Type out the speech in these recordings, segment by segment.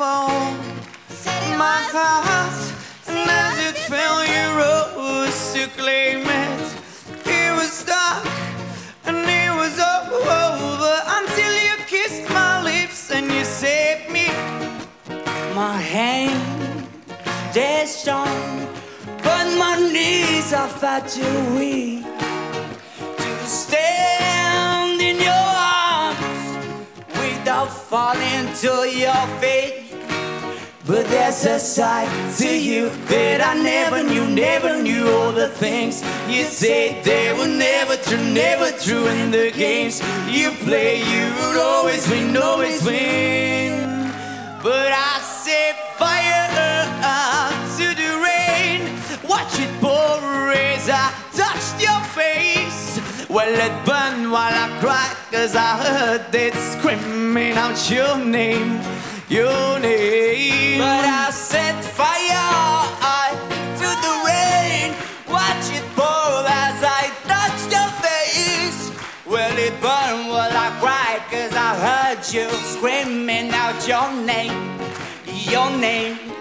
fall. My heart, and as it fell, you rose to claim it. It was dark, and it was over until you kissed my lips and you saved me. My hand, they're strong, but my knees are far too weak to stand in your arms without falling to your feet. But there's a side to you that I never knew, never knew all the things you said they were never true, never true in the games you play. You would always win, always win. But I set fire to the rain, watch it pour as I touched your face. Well, it burned while I cried, cause I heard it screaming out your name, your name. You screaming out your name, your name.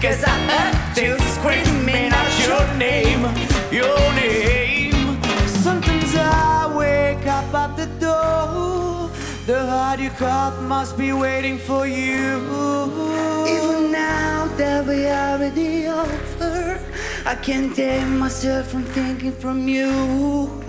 Cause I heard you screaming out your name, your name. Sometimes I wake up at the door. The heart you caught must be waiting for you. I can't take myself from thinking from you.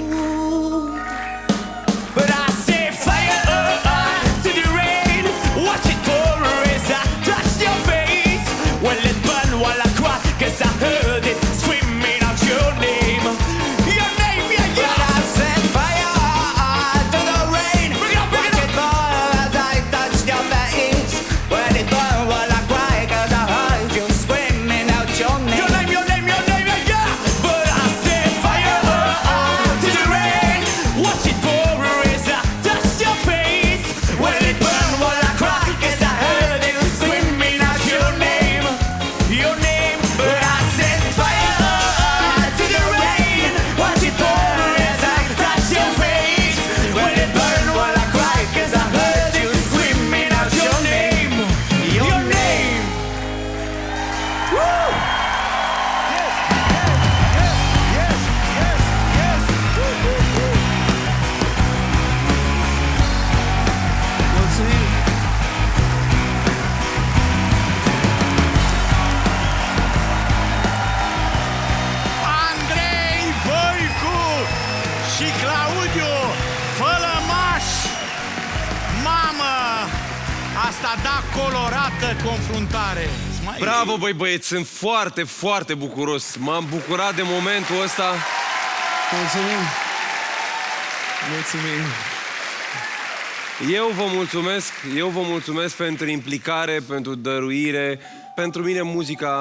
Bravo, băi băieți, sunt foarte, foarte bucuros. M-am bucurat de momentul ăsta. Mulțumim! Mulțumim! Eu vă mulțumesc, eu vă mulțumesc pentru implicare, pentru dăruire. Pentru mine muzica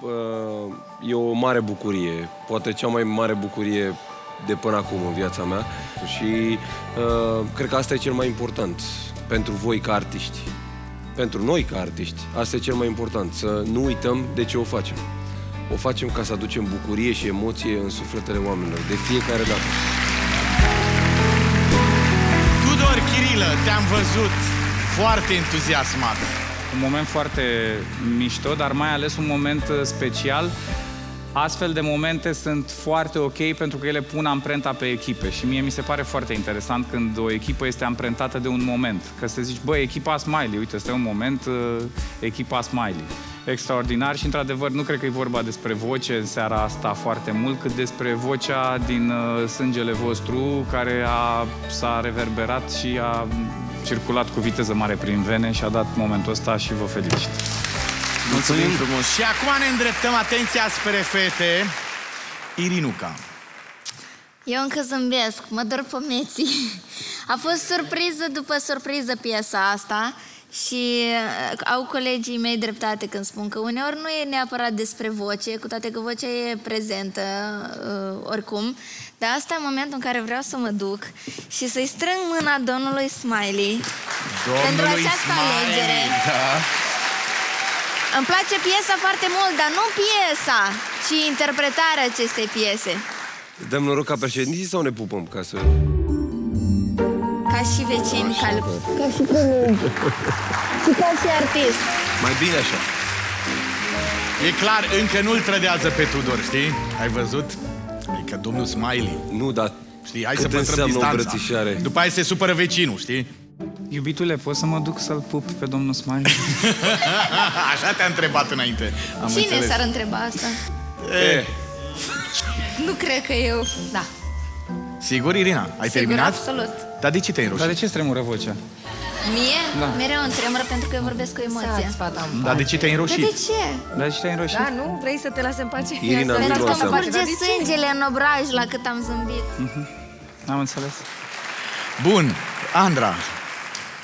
uh, e o mare bucurie, poate cea mai mare bucurie de până acum în viața mea și uh, cred că asta e cel mai important pentru voi ca artiști. Pentru noi ca artiști, asta e cel mai important, să nu uităm de ce o facem. O facem ca să aducem bucurie și emoție în sufletele oamenilor, de fiecare dată. Tudor Chirilă, te-am văzut foarte entuziasmat. Un moment foarte mișto, dar mai ales un moment uh, special. Astfel de momente sunt foarte ok pentru că ele pun amprenta pe echipe și mie mi se pare foarte interesant când o echipă este amprentată de un moment. Că să zici, băi, echipa Smiley, uite, este un moment, uh, echipa Smiley. Extraordinar și, într-adevăr, nu cred că e vorba despre voce în seara asta foarte mult, cât despre vocea din uh, sângele vostru care a, s-a reverberat și a circulat cu viteză mare prin vene și a dat momentul ăsta și vă felicit. Mulțumim frumos. Și acum ne îndreptăm atenția spre fete. Irinuca. Eu încă zâmbesc, mă dor pe meții. A fost surpriză după surpriză piesa asta și uh, au colegii mei dreptate când spun că uneori nu e neapărat despre voce, cu toate că vocea e prezentă uh, oricum, dar asta e momentul în care vreau să mă duc și să-i strâng mâna domnului Smiley pentru această alegere. Da. Îmi place piesa foarte mult, dar nu piesa, ci interpretarea acestei piese. Dăm noroc ca președinții sau ne pupăm ca să... Ca și vecini, ca, ca și colegi și ca și artist. Mai bine așa. E clar, încă nu-l trădează pe Tudor, știi? Ai văzut? Adică domnul Smiley. Nu, dar Știi, hai Cât să păstrăm înseamnă o distanța. îmbrățișare? După aia se supără vecinul, știi? Iubitule, pot să mă duc să-l pup pe domnul Smiley? Așa te-a întrebat înainte. Am Cine înțeles. s-ar întreba asta? E, Nu cred că eu... Da, sigur, Irina? Ai sigur, terminat? absolut. Dar de ce te-ai Dar înroșit? de ce tremură vocea? Mie? Da. Mereu îmi tremură pentru că eu vorbesc cu emoție. Sați, fata mea. Dar de ce te-ai Dar înroșit? de ce? Dar de ce te-ai înroșit? Da, nu? Vrei să te lase în pace? Irina, Ia să- nu Pentru vreau că să- îmi curge Dar de ce? sângele în obraj la cât am zâmbit. Am înțeles. Bun, Andra,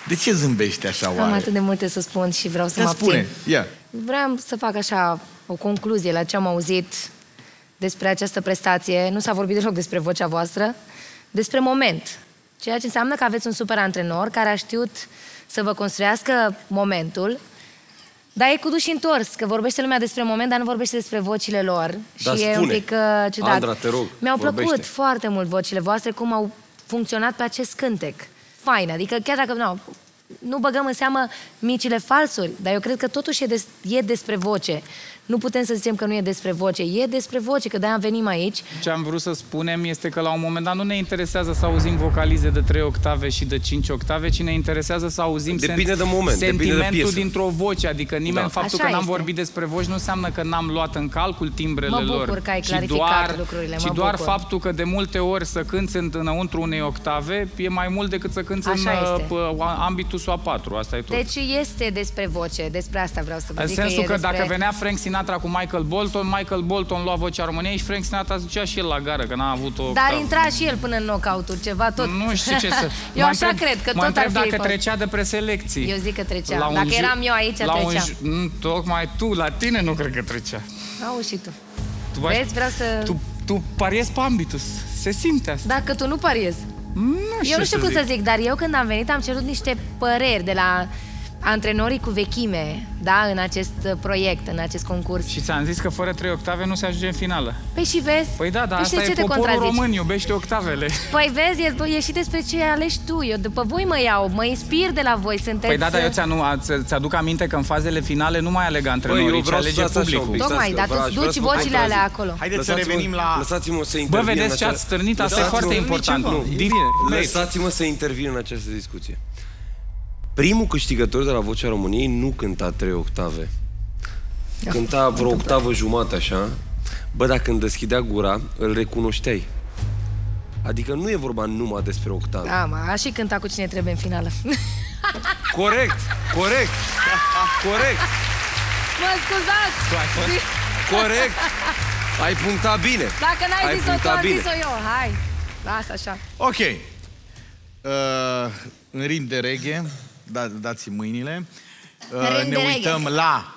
de ce zâmbești așa Am oare? atât de multe să spun și vreau să Ia mă spune, abțin. ia. Vreau să fac așa o concluzie la ce am auzit despre această prestație. Nu s-a vorbit deloc despre vocea voastră, despre moment. Ceea ce înseamnă că aveți un super antrenor care a știut să vă construiască momentul, dar e cu duș și întors, că vorbește lumea despre moment, dar nu vorbește despre vocile lor. Da, și e un spune. pic uh, ciudat. Andra, te rog, Mi-au plăcut vorbește. foarte mult vocile voastre, cum au funcționat pe acest cântec. Fain, adică chiar dacă nu, nu băgăm în seamă micile falsuri, dar eu cred că totuși e, des, e despre voce. Nu putem să zicem că nu e despre voce. E despre voce, că de-aia venim aici. Ce am vrut să spunem este că la un moment dat nu ne interesează să auzim vocalize de 3 octave și de 5 octave, ci ne interesează să auzim Depinde de moment, depinde de sentimentul piesă. dintr-o voce. Adică nimeni, Da. faptul Așa că n-am este. vorbit despre voci nu înseamnă că n-am luat în calcul timbrele Mă lor. bucur că ai ci clarificat doar, lucrurile, Ci mă doar bucur. faptul că de multe ori să cânți în- înăuntru unei octave e mai mult decât să cânți în Așa uh, este. p- ambitul SUA 4. Asta e tot. Deci este despre voce, despre asta vreau să vă În zic sensul e că, despre... dacă venea Frank Sinatra cu Michael Bolton, Michael Bolton lua vocea României și Frank Sinatra zicea și el la gară, că n-a avut o... Dar octavă. intra și el până în knockout-uri, ceva tot. Nu știu ce să... eu Mă așa întreb- cred, că mă tot întreb ar fi dacă fost. trecea de preselecții. Eu zic că trecea. La un Dacă ju- eram eu aici, la un trecea. ju- Nu, tocmai tu, la tine nu cred că trecea. Auzi și tu. Tu, ai- Vezi, vreau să... tu, tu pariezi pe ambitus. Se simte asta. Dacă tu nu pariezi. Nu Eu nu știu cum să zic, dar eu când am venit am cerut niște păreri de la antrenorii cu vechime, da, în acest uh, proiect, în acest concurs. Și ți-am zis că fără trei octave nu se ajunge în finală. Păi și vezi? Păi da, dar Păi și asta de ce e te poporul contrazici? român, iubește octavele. Păi vezi, e, e și despre ce alegi tu. Eu după voi mă iau, mă inspir de la voi, sunteți... Păi da, dar eu uh, ți-anu- a- ți- ți-aduc aminte că în fazele finale nu mai aleg Băi, antrenorii, eu ci vreau să alege stați așa un publicul. pic. Tocmai, Stați, dar vreau- tu vreau duci să vă vocile contrazic. alea acolo. Haideți să Lăsați-mă- revenim la... Lăsați-mă să Bă, intervin în vedeți ce acea- ați stârnit? Asta e Lăsați-mă- foarte important. Nu, Div- Lăsați-mă să intervin în această discuție. Primul câștigător de la Vocea României nu cânta trei octave. Cânta vreo octavă jumătate așa. Bă, dacă când deschidea gura, îl recunoșteai. Adică nu e vorba numai despre octave. Da, mă, a și cânta cu cine trebuie în finală. Corect, corect, corect, mă scuzați! corect. Ai punctat bine. Dacă n-ai Ai zis-o tu, punctat am bine. zis-o eu. Hai, lasă așa. Ok. Uh, în ritm de reghe, da, dați mâinile. Uh, Ritm ne de reghe. uităm la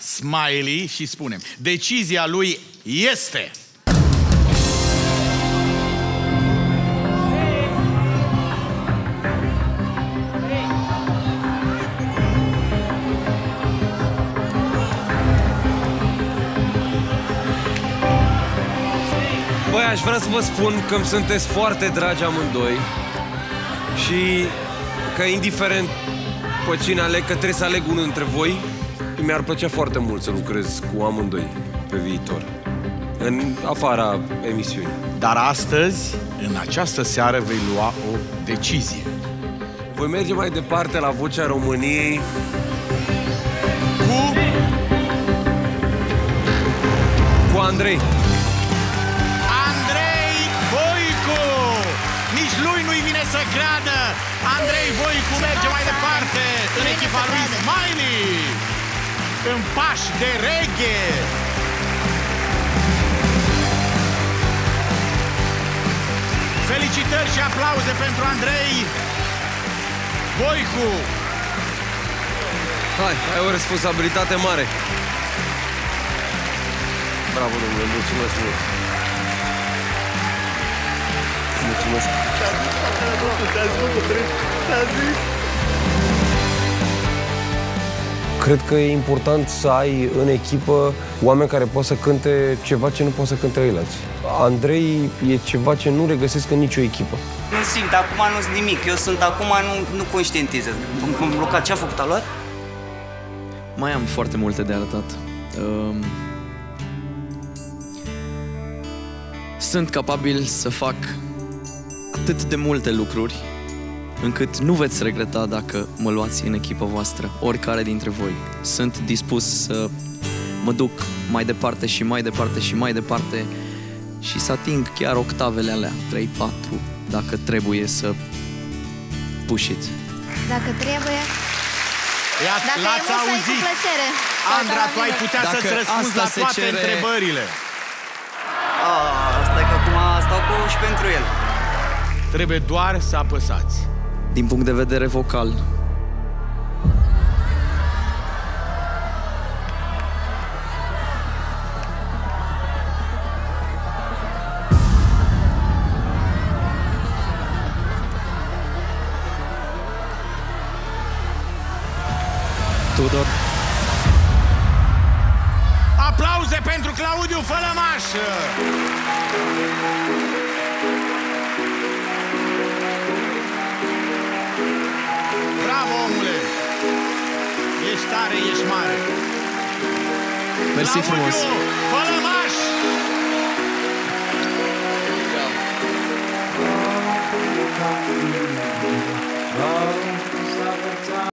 Smiley și spunem. Decizia lui este... Băi, aș vrea să vă spun că îmi sunteți foarte dragi amândoi și că indiferent pe cine aleg, că trebuie să aleg unul dintre voi, mi-ar plăcea foarte mult să lucrez cu amândoi pe viitor. În afara emisiunii. Dar astăzi, în această seară, vei lua o decizie. Voi merge mai departe la Vocea României Cu... cu Andrei. Andrei Voicu! Nici lui nu-i vine să creadă! Andrei Voicu merge mai departe în Vine echipa să lui creadă. Smiley! În pași de reghe! Felicitări și aplauze pentru Andrei Voicu. Hai, ai o responsabilitate mare. Bravo, domnule, mulțumesc mult. Mulțumesc. Cred că e important să ai în echipă oameni care pot să cânte ceva ce nu pot să cânte ceilalți. Andrei e ceva ce nu regăsesc în nicio echipă. Nu simt, acum nu sunt nimic. Eu sunt acum, nu, nu conștientizez. Am blocat. Ce a făcut? A luat? Mai am foarte multe de arătat. Um, Sunt capabil să fac atât de multe lucruri încât nu veți regreta dacă mă luați în echipa voastră, oricare dintre voi. Sunt dispus să mă duc mai departe și mai departe și mai departe și să ating chiar octavele alea, 3-4, dacă trebuie să push it. Dacă trebuie, Iată, dacă e l-ați musai, cu auzit. plăcere. Andra, tu ai putea Dacă să-ți răspunzi asta la se toate cere- întrebările. A, asta e că acum stau cu și pentru el. Trebuie doar să apăsați. Din punct de vedere vocal, Tudor, Aplauze pentru Claudiu Fălămaș! Ești tare, ești mare! mersi Claudiu frumos!